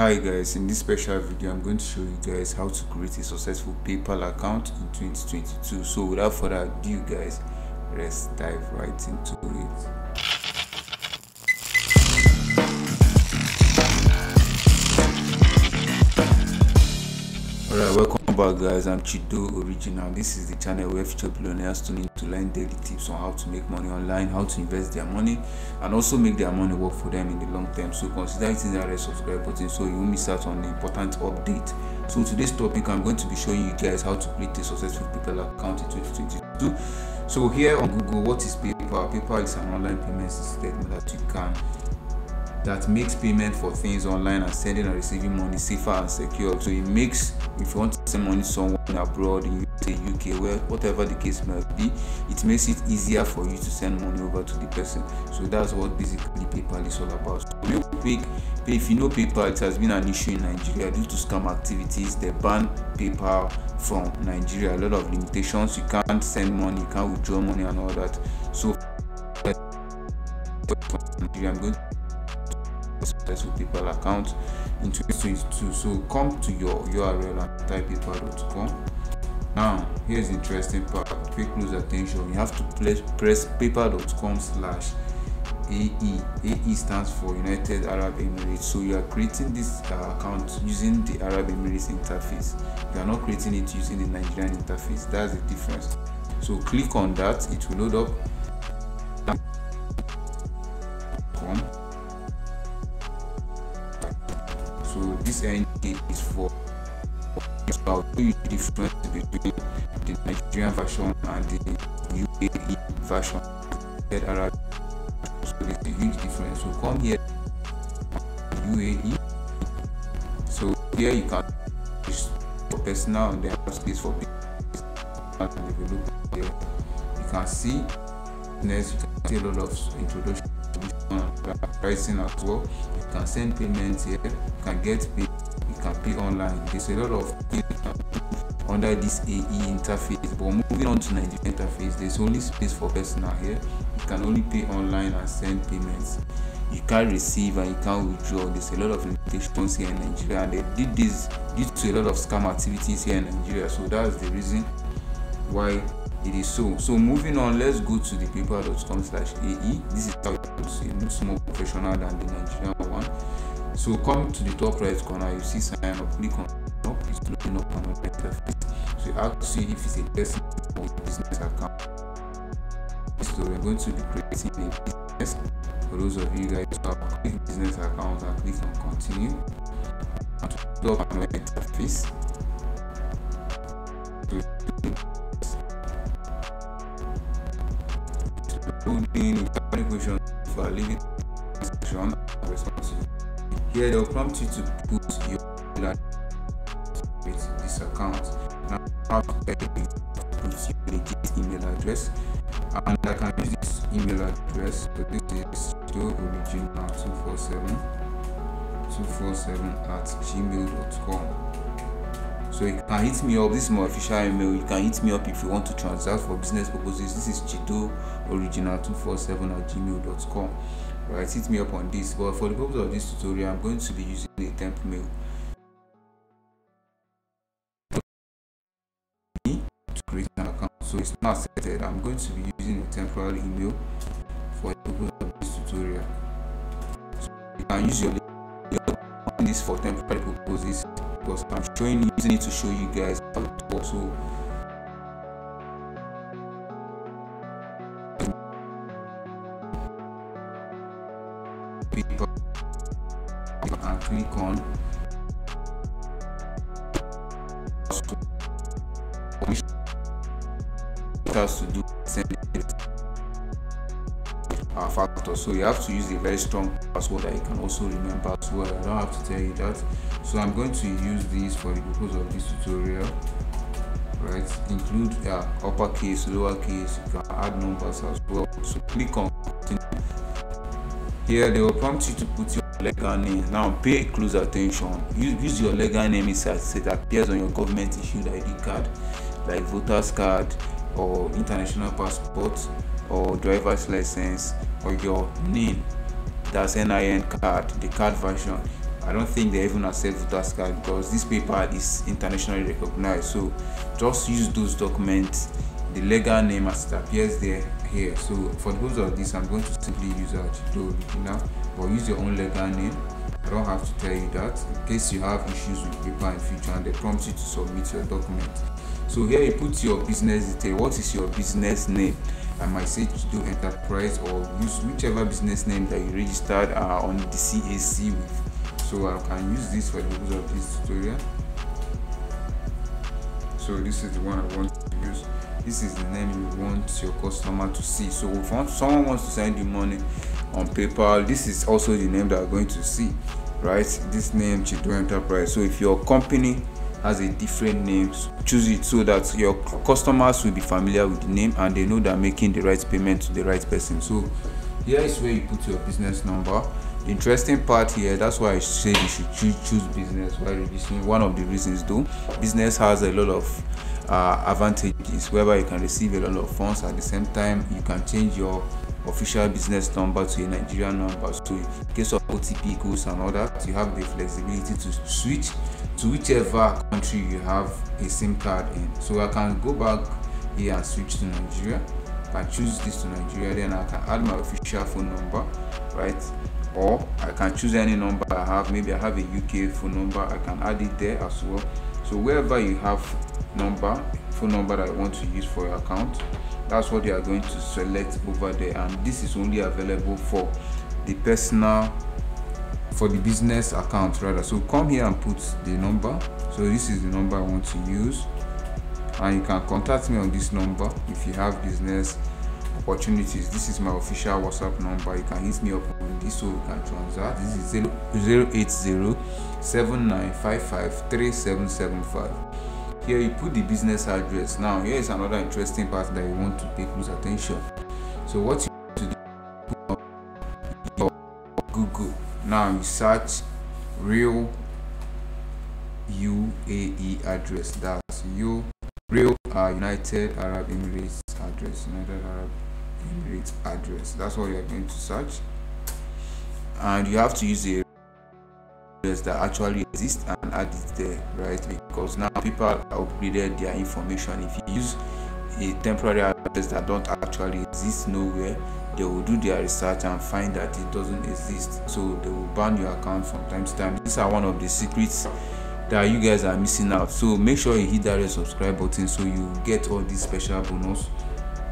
hi guys. In this special video i'm going to show you guys how to create a successful paypal account in 2022 so without further ado guys let's dive right into it. Alright welcome back guys i'm chido original. This is the channel where future billionaires tune in to learn daily tips on how to make money online how to invest their money and also make their money work for them in the long term. So consider hitting that red subscribe button so you won't miss out on the important update. So today's topic i'm going to be showing you guys how to create a successful paypal account in 2022 so here on google what is paypal? Paypal is an online payment system that you can that makes payment for things online and sending and receiving money safer and secure. So it makes if you want to send money someone abroad in the UK, where whatever the case might be, it makes it easier for you to send money over to the person. So that's what basically PayPal is all about. So real quick, if you know PayPal, it has been an issue in Nigeria due to scam activities. They banned PayPal from Nigeria. A lot of limitations. You can't send money, you can't withdraw money and all that. So I'm going successful PayPal account in 2022. So come to your URL and type paypal.com. Now, here's the interesting part. Pay close attention. You have to press, press paypal.com slash AE. AE stands for United Arab Emirates. So you are creating this uh, account using the Arab Emirates interface. You are not creating it using the Nigerian interface. That's the difference. So click on that. It will load up. This NG is for about the difference between the Nigerian version and the UAE version. So there's a huge difference. So come here UAE so here you can for personal and they space for business and you can see next you can see a lot of introduction pricing as well. You can send payments here. You can get paid. You can pay online. There's a lot of things under this ae interface but moving on to nigeria interface there's only space for personal here. You can only pay online and send payments. You can't receive and you can't withdraw. There's a lot of limitations here in nigeria. And they did this due to a lot of scam activities here in nigeria. So that's the reason why it is so. So moving on let's go to the paypal.com slash ae this is how it looks it. Looks more professional than the nigerian one. So come to the top right corner you see sign up. Click on up. It's looking up on the interface. So it asks you if it's a person or business account. So we're going to be creating a business. For those of you guys who have click business account and click on continue. And to up on the interface loading any question for leaving section responsive. Here they'll prompt you to put your with this account. Now how to put your email address. And i can use this email address so this is original 247 247 at gmail.com so you can hit me up. This is my official email. You can hit me up if you want to transact for business purposes. This is chido original 247 at gmail.com right hit me up on this. But for the purpose of this tutorial i'm going to be using a temp mail. To create an account. So it's not setted i'm going to be using a temporary email for the purpose of this tutorial. So you can use your this for temporary purposes because I'm showing using it to show you guys how to also and click on has to do send it uh, so you have to use a very strong password that you can also remember as well. I don't have to tell you that. So i'm going to use this for the purpose of this tutorial right? Include uh, uppercase lowercase you can add numbers as well. So click on continue. Here they will prompt you to put your legal name. Now pay close attention. Use, use your legal name inside it appears on your government issued id card like voters card or international passport or driver's license or your name that's nin card the card version I don't think they even accept voters card because this PayPal is internationally recognized. So just use those documents, the legal name as it appears there here. So for those of this, I'm going to simply use Ajido original, but use your own legal name. I don't have to tell you that in case you have issues with PayPal in future and they prompt you to submit your document. So here you put your business detail. What is your business name? I might say to do enterprise or use whichever business name that you registered uh, on the CAC with. So I can use this for the purpose of this tutorial. So this is the one I want to use. This is the name you want your customer to see. So if someone wants to send you money on PayPal this is also the name that are going to see right? This name Chido Enterprise. So if your company has a different name. Choose it so that your customers will be familiar with the name and they know they're making the right payment to the right person. So here is where you put your business number. The interesting part here that's why i said you should choose business while reducing one of the reasons though business has a lot of uh, advantages whereby you can receive a lot of funds. At the same time you can change your official business number to a nigerian number. So in case of otp codes and all that you have the flexibility to switch to whichever country you have a sim card in. So i can go back here and switch to nigeria. I can choose this to nigeria then i can add my official phone number right? Or I can choose any number I have. Maybe I have a UK phone number I can add it there as well. So wherever you have number phone number that I want to use for your account that's what you are going to select over there. And this is only available for the personal for the business account rather. So come here and put the number. So this is the number I want to use. And you can contact me on this number if you have business opportunities. This is my official whatsapp number. You can hit me up on this so we can transact. This is 080 7955 here you put the business address. Now here is another interesting part that you want to pay close attention. So what now you search real uae address. That's you real uh, united arab emirates address. United arab Emirates address. That's what you're going to search. And you have to use a address that actually exists and add it there right? Because now people upgraded their information. If you use a temporary address that don't actually exist nowhere they will do their research and find that it doesn't exist. So they will ban your account from time to time. These are one of the secrets that you guys are missing out. So make sure you hit that red subscribe button so you get all these special bonus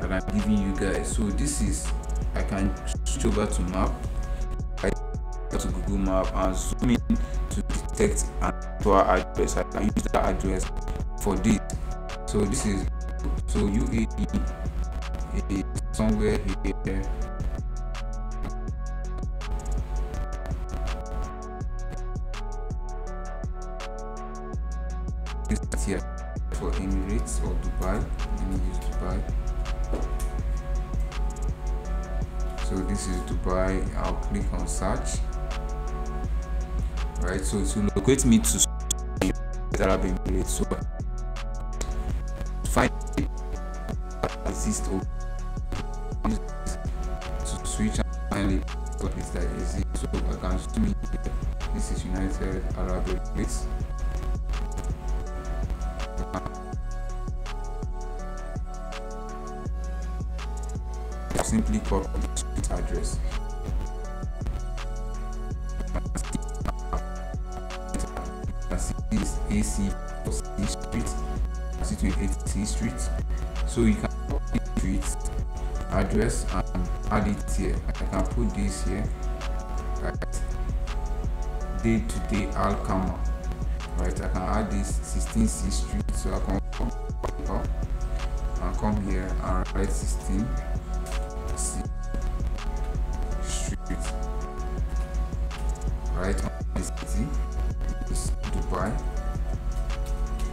that i'm giving you guys. So this is i can switch over to map. I go to google map and zoom in to detect an actual address. I can use that address for this. So this is so uae somewhere here here for Emirates or Dubai. Let me use Dubai. So this is Dubai. I'll click on search. Right, so to locate me to Arab. So find exist to switch and finally what is that easy. So I can in. This is United Arab Emirates. simply copy the address. This AC Street, C28 Street. So you can copy the street address and add it here. I can put this here. Right. Day to day Alkama. Right, I can add this 16C Street. So I can come up and come here and write 16 right on the city is Dubai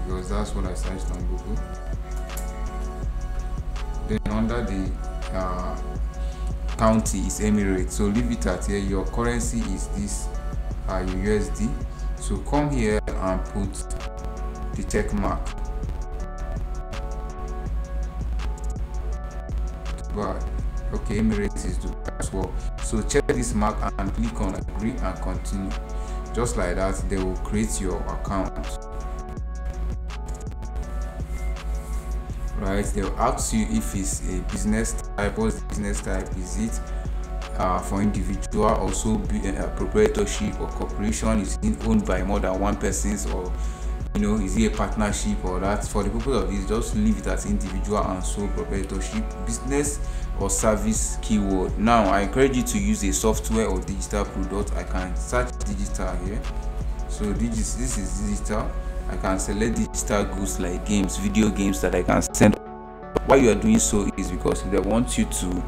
because that's what I searched on Google. Then under the uh, county is Emirates, so leave it at here. Your currency is this uh, USD. So come here and put the check mark. Dubai. Okay, Emirates is Dubai as well so check this mark and click on agree and continue just like that they will create your account right they'll ask you if it's a business type what business type is it uh, for individual also be a proprietorship or corporation is it owned by more than one persons or you know is it a partnership or that? For the purpose of this just leave it as individual and sole proprietorship. Business or service keyword. Now i encourage you to use a software or digital product. I can search digital here. So this, this is digital i can select digital goods like games video games that i can send. Why you are doing so is because they want you to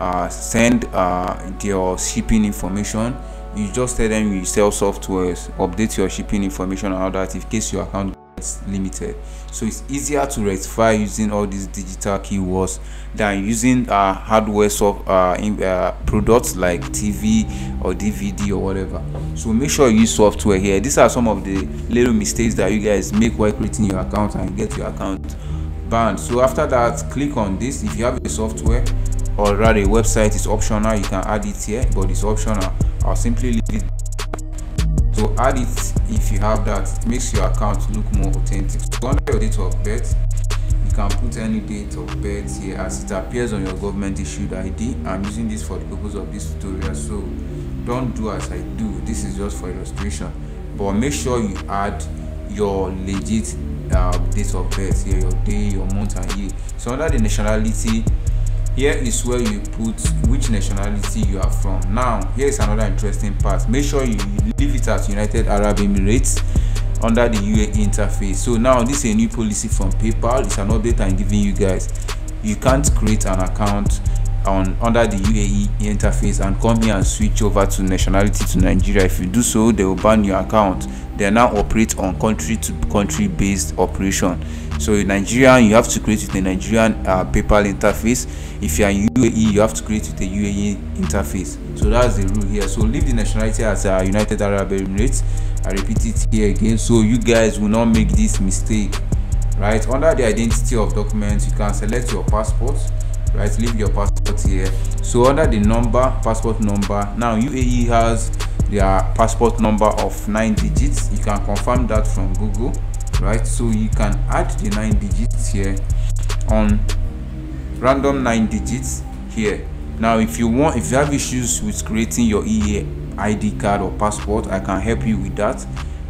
uh, send uh, your shipping information. You just tell them you sell softwares update your shipping information and all that in case your account limited. So it's easier to rectify using all these digital keywords than using uh, hardware soft uh, in, uh, products like tv or dvd or whatever. So make sure you use software here. These are some of the little mistakes that you guys make while creating your account and get your account banned. So after that click on this. If you have a software or rather a website is optional. You can add it here but it's optional. I'll simply leave it so add it if you have that. It makes your account look more authentic. So under your date of birth you can put any date of birth here as it appears on your government issued id i'm using this for the purpose of this tutorial so don't do as i do. This is just for illustration. But make sure you add your legit uh, date of birth here your day your month and year. So under the nationality here is where you put which nationality you are from. Now here is another interesting part. Make sure you leave it at united arab emirates under the uae interface. So now this is a new policy from paypal. It's an update i'm giving you guys. You can't create an account on under the uae interface and come here and switch over to nationality to nigeria. If you do so they will ban your account. They now operate on country to country based operation so in nigerian you have to create with a nigerian uh, paypal interface. If you are in uae you have to create with a uae interface. So that's the rule here. So leave the nationality as uh, united arab emirates. I repeat it here again. So you guys will not make this mistake right? Under the identity of documents you can select your passport right? Leave your passport here. So under the number passport number now uae has their passport number of nine digits. You can confirm that from google right? So you can add the nine digits here on random nine digits here. Now if you want if you have issues with creating your ea id card or passport i can help you with that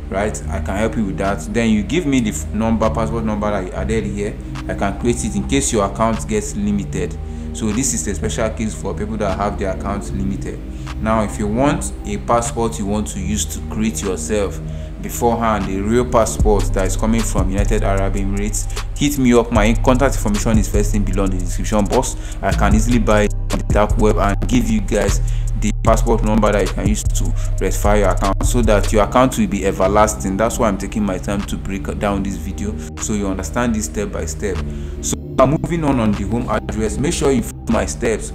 right? I can help you with that. Then you give me the number passport number that you added here. I can create it in case your account gets limited. So this is a special case for people that have their accounts limited. Now if you want a passport you want to use to create yourself beforehand a real passport that is coming from united arab emirates. Hit me up. My contact information is first thing below in the description box. I can easily buy it on the dark web and give you guys the passport number that you can use to rectify your account so that your account will be everlasting. That's why i'm taking my time to break down this video so you understand this step by step. So i'm moving on on the home address. Make sure you follow my steps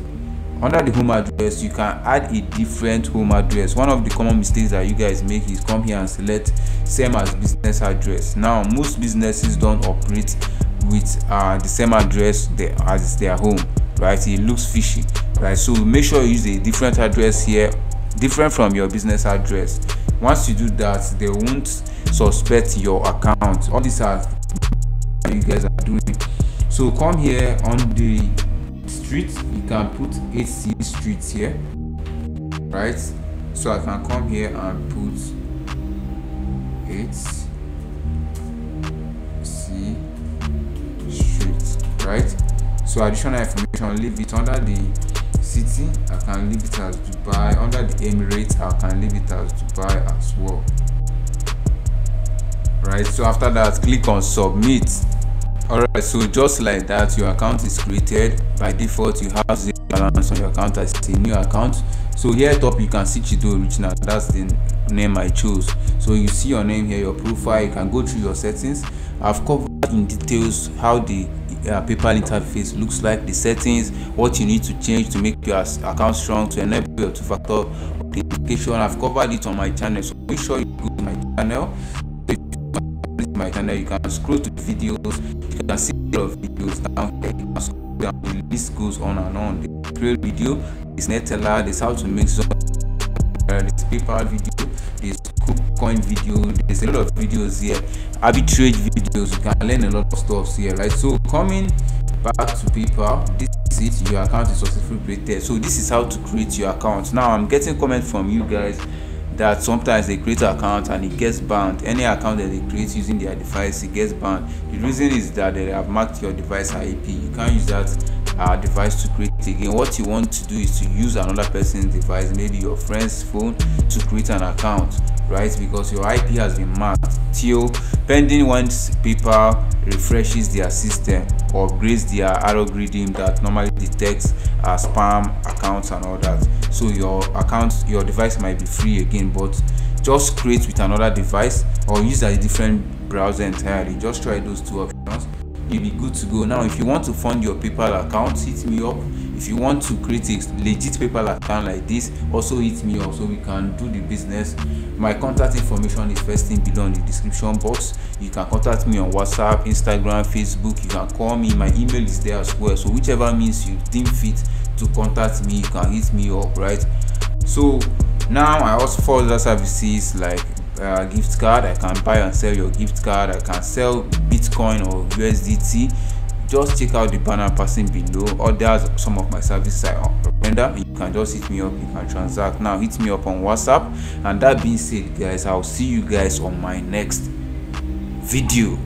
under the home address you can add a different home address. One of the common mistakes that you guys make is come here and select same as business address. Now most businesses don't operate with uh, the same address as their home right? It looks fishy right? So make sure you use a different address here different from your business address. Once you do that they won't suspect your account. All these are you guys are doing. So come here on the street you can put AC street here right? So I can come here and put 8 C street right? So additional information leave it under the city I can leave it as Dubai. Under the Emirates I can leave it as Dubai as well right? So after that click on submit alright so just like that your account is created. By default you have zero balance on your account as a new account. So here top you can see chido original. That's the name i chose. So you see your name here your profile. You can go through your settings. I've covered in details how the uh, paypal interface looks like the settings what you need to change to make your account strong to enable your two-factor authentication. I've covered it on my channel so make sure you go to my channel. My channel you can scroll to videos you can see a lot of videos down here you can scroll down the list goes on and on. The trail video is neteller there's how to make some uh, this paper video this coin video there's a lot of videos here. Arbitrage videos you can learn a lot of stuff here right? So coming back to PayPal this is it your account is successfully created. So this is how to create your account. Now i'm getting comment from you guys that sometimes they create an account and it gets banned. Any account that they create using their device it gets banned. The reason is that they have marked your device ip you can't use that uh, device to create again. What you want to do is to use another person's device maybe your friend's phone to create an account right? Because your ip has been marked till pending once PayPal refreshes their system or upgrades their algorithm that normally detects uh, spam accounts and all that so your account your device might be free again but just create with another device or use a different browser entirely. Just try those two options. You'll be good to go. Now if you want to fund your paypal account hit me up. If you want to create a legit paypal account like this also hit me up so we can do the business. My contact information is first thing below in the description box. You can contact me on whatsapp instagram facebook. You can call me. My email is there as well. So whichever means you deem fit to contact me you can hit me up right? So now i also offer other services like uh, gift card. I can buy and sell your gift card. I can sell bitcoin or usdt just check out the banner passing below. Or there's some of my services i render. You can just hit me up. You can transact. Now hit me up on whatsapp. And that being said guys i'll see you guys on my next video